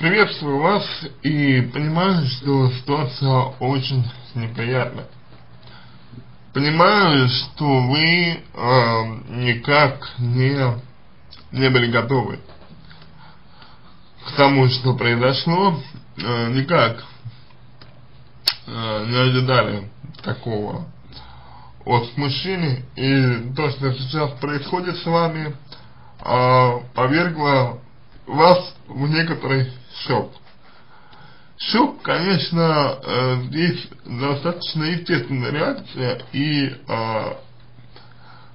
Приветствую вас и понимаю, что ситуация очень неприятная. Понимаю, что вы э, никак не, не были готовы к тому, что произошло, э, никак э, не ожидали такого от мужчины, и то, что сейчас происходит с вами, э, повергло вас в некоторый шок. Шок, конечно, э, здесь достаточно естественная реакция, и э,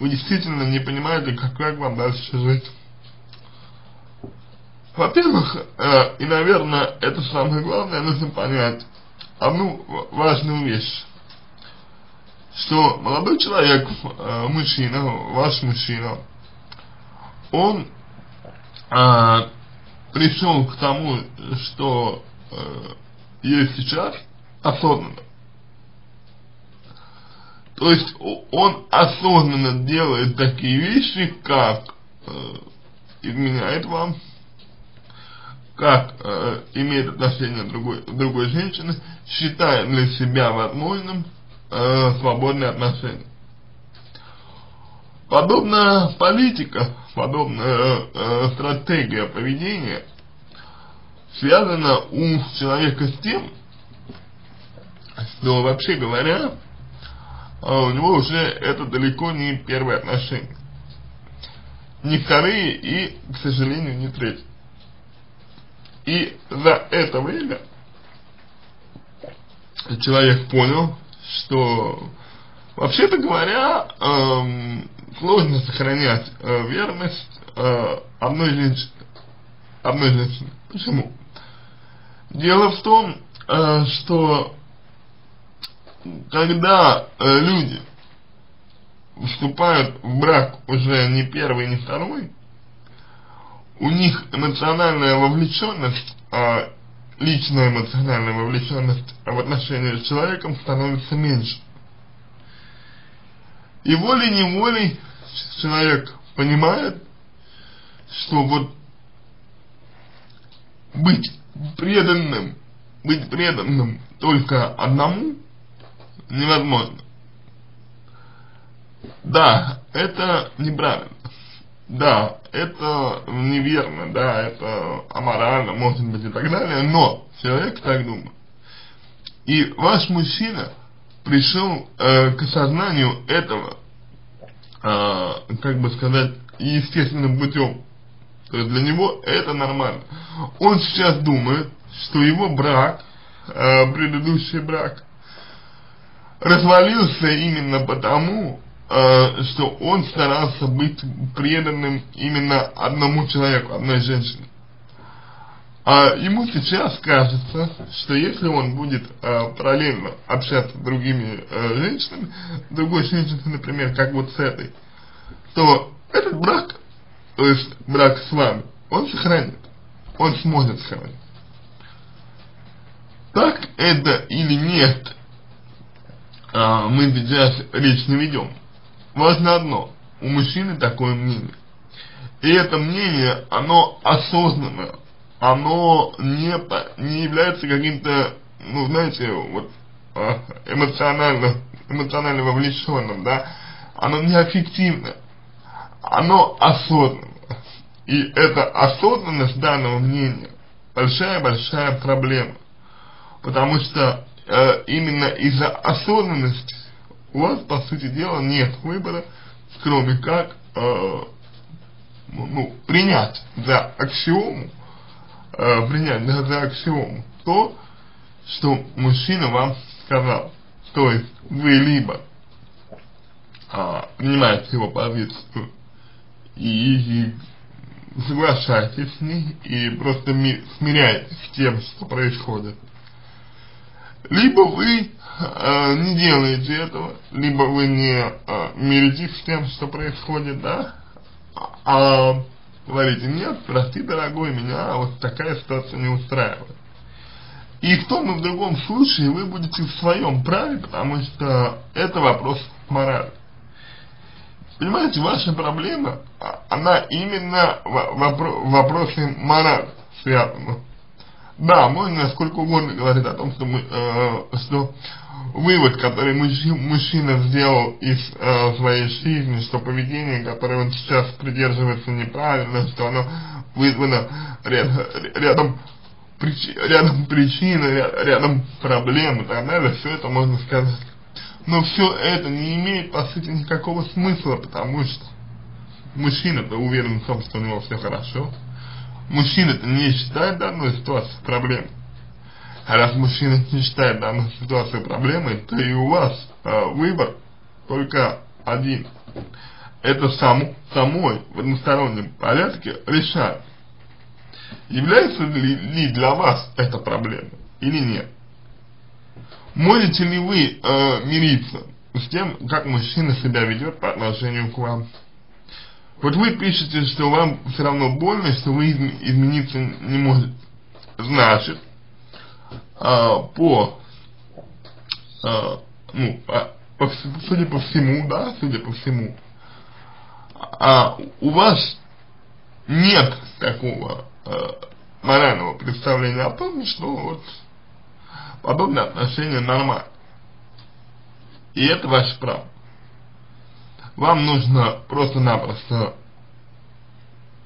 вы действительно не понимаете, как, как вам дальше жить. Во-первых, э, и, наверное, это самое главное, нужно понять одну важную вещь, что молодой человек, э, мужчина, ваш мужчина, он э, пришел к тому, что э, есть сейчас, осознанно. То есть он осознанно делает такие вещи, как э, изменяет вам, как э, имеет отношение другой, другой женщине, считает для себя возможным э, свободные отношения. Подобная политика, подобная э, стратегия поведения связана у человека с тем, что вообще говоря, э, у него уже это далеко не первые отношения. Не вторые и, к сожалению, не третьи. И за это время человек понял, что вообще-то говоря, эм, сложно сохранять э, верность э, одной женщине. Одной женщине. Почему? Дело в том, э, что когда э, люди вступают в брак уже не первый, не второй, у них эмоциональная вовлеченность, а личная эмоциональная вовлеченность в отношении с человеком становится меньше. И волей-неволей человек понимает, что вот быть преданным, быть преданным только одному невозможно. Да, это неправильно. Да, это неверно, да, это аморально, может быть и так далее, но человек так думает. И ваш мужчина пришел э, к осознанию этого, э, как бы сказать, естественным путем. То для него это нормально. Он сейчас думает, что его брак, э, предыдущий брак, развалился именно потому, э, что он старался быть преданным именно одному человеку, одной женщине. А ему сейчас кажется, что если он будет э, параллельно общаться с другими э, женщинами, другой женщиной, например, как вот с этой, то этот брак, то есть брак с вами, он сохранит, он сможет сохранить. Так это или нет, э, мы сейчас речь не ведем. Важно одно, у мужчины такое мнение. И это мнение, оно осознанное оно не, не является каким-то, ну, знаете, вот, а, эмоционально, эмоционально вовлеченным, да, оно не аффективно, оно осознанно. И эта осознанность данного мнения большая-большая проблема. Потому что э, именно из-за осознанности у вас, по сути дела, нет выбора, кроме как э, ну, принять за аксиому э, принять да, за аксиому то, что мужчина вам сказал. То есть вы либо а, принимаете его позицию и, соглашаетесь с ней и просто ми, смиряетесь с тем, что происходит. Либо вы э, не делаете этого, либо вы не э, миритесь с тем, что происходит, да, а говорите, нет, прости, дорогой, меня вот такая ситуация не устраивает. И в том и в другом случае вы будете в своем праве, потому что это вопрос морали. Понимаете, ваша проблема, а, она именно в вопросе морали связана. Да, можно сколько угодно говорить о том, что, мы, э, что вывод, который мужчина сделал из э, своей жизни, что поведение, которое он сейчас придерживается неправильно, что оно вызвано ряд, рядом, прич, рядом причин, ряд, рядом проблем и так далее, все это можно сказать. Но все это не имеет, по сути, никакого смысла, потому что мужчина-то уверен в том, что у него все хорошо, мужчина-то не считает данную ситуацию проблемой. А раз мужчина не считает данную ситуацию проблемой, то и у вас э, выбор только один. Это сам, самой в одностороннем порядке решать, является ли, ли для вас эта проблема или нет. Можете ли вы э, мириться с тем, как мужчина себя ведет по отношению к вам? Вот вы пишете, что вам все равно больно, что вы измениться не можете. Значит, а, по, а, ну, по, по, судя по всему, да, судя по всему, а, у вас нет такого а, морального представления о том, что вот подобное отношение нормально. И это ваше право вам нужно просто-напросто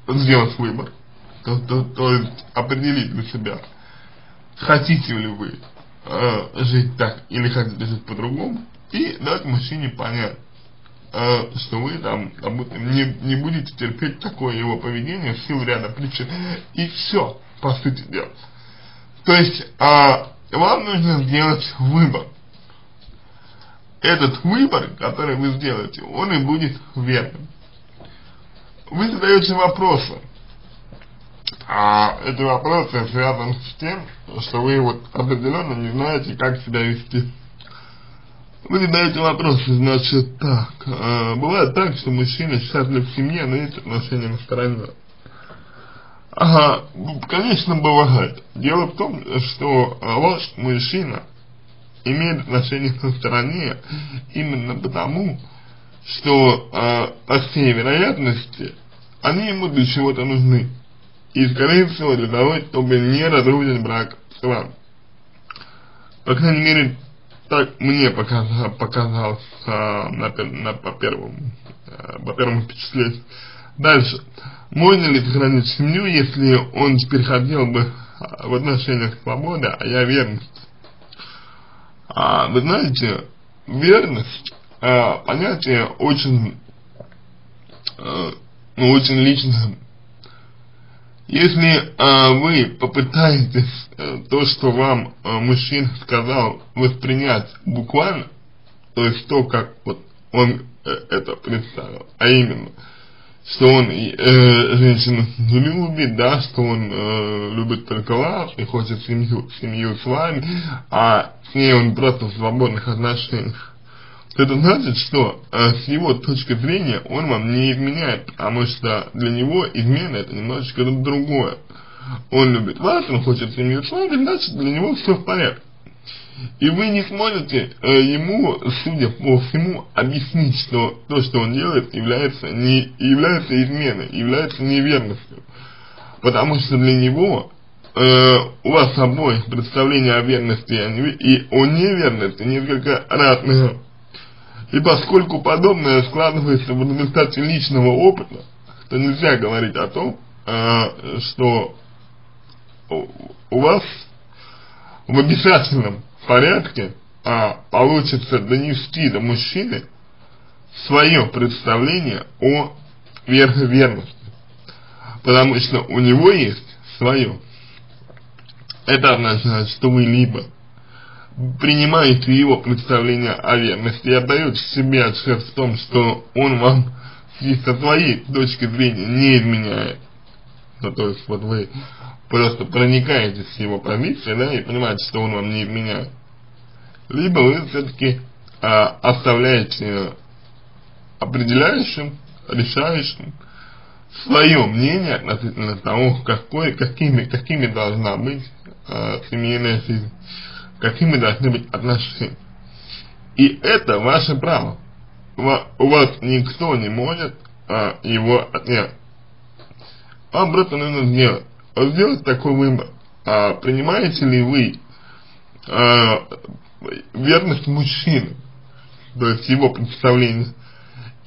сделать выбор, то, то, то есть определить для себя, хотите ли вы э, жить так или хотите жить по-другому, и дать мужчине понять, э, что вы там, не, не будете терпеть такое его поведение в силу ряда причин, и все, по сути дела. То есть, э, вам нужно сделать выбор, этот выбор, который вы сделаете, он и будет верным. Вы задаете вопросы, а эти вопросы связаны с тем, что вы вот определенно не знаете, как себя вести. Вы задаете вопросы, значит, так, э, бывает так, что мужчина счастлив в семье, но есть отношения на стороне. Ага, конечно, бывает. Дело в том, что ваш мужчина имеет отношение на стороне именно потому, что э, по всей вероятности они ему для чего-то нужны. И скорее всего для того, чтобы не разрушить брак с вами. По крайней мере, так мне показалось, показалось э, на, на, по, первому, э, по первому впечатлению. Дальше. Можно ли сохранить семью, если он теперь хотел бы в отношениях свободы, а я верность? А, вы знаете, верность, а, понятие очень, а, ну, очень личное. Если а, вы попытаетесь а, то, что вам а, мужчина сказал, воспринять буквально, то есть то, как вот он э, это представил, а именно – что он э, женщину не любит, да, что он э, любит только вас и хочет семью, семью с вами, а с ней он просто в свободных отношениях. Это значит, что э, с его точки зрения он вам не изменяет, потому что для него измена это немножечко другое. Он любит вас, он хочет семью с вами, значит для него все в порядке. И вы не сможете э, ему, судя по всему, объяснить, что то, что он делает, является, не, является изменой, является неверностью. Потому что для него э, у вас обоих представление о верности и о неверности несколько разные. И поскольку подобное складывается в результате личного опыта, то нельзя говорить о том, э, что у вас в обязательном порядке а, получится донести до мужчины свое представление о верности. Потому что у него есть свое. Это означает, что вы либо принимаете его представление о верности и отдаете себе отчет в том, что он вам со своей точки зрения не изменяет. Ну, то есть, вот вы просто проникаетесь в его позиции, да, и понимаете, что он вам не изменяет. Либо вы все-таки а, оставляете определяющим, решающим свое мнение относительно того, какой, какими, какими должна быть а, семейная жизнь, какими должны быть отношения. И это ваше право. У вас никто не может а, его отнять. Вам просто нужно сделать сделать такой выбор. а, принимаете ли вы а, верность мужчины, то есть его представление,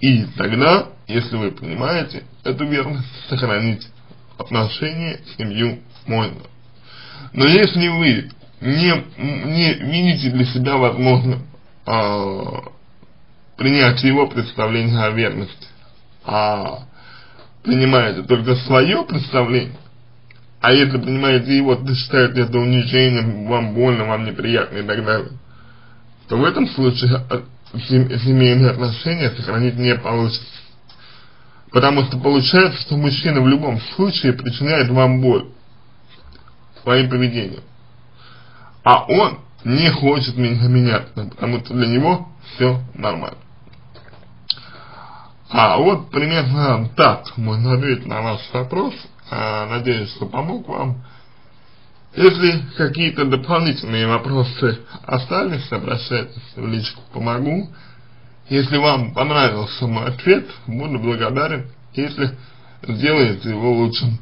и тогда, если вы понимаете эту верность, сохранить отношения, семью можно. Но если вы не, не видите для себя возможным э, принятие его представления о верности, а принимаете только свое представление, а если принимаете его, то считаете это унижением, вам больно, вам неприятно и так далее, то в этом случае семейные отношения сохранить не получится. Потому что получается, что мужчина в любом случае причиняет вам боль своим поведением. А он не хочет меняться, потому что для него все нормально. А вот примерно так можно ответить на ваш вопрос. А, надеюсь, что помог вам. Если какие-то дополнительные вопросы остались, обращайтесь в личку, помогу. Если вам понравился мой ответ, буду благодарен, если сделаете его лучшим.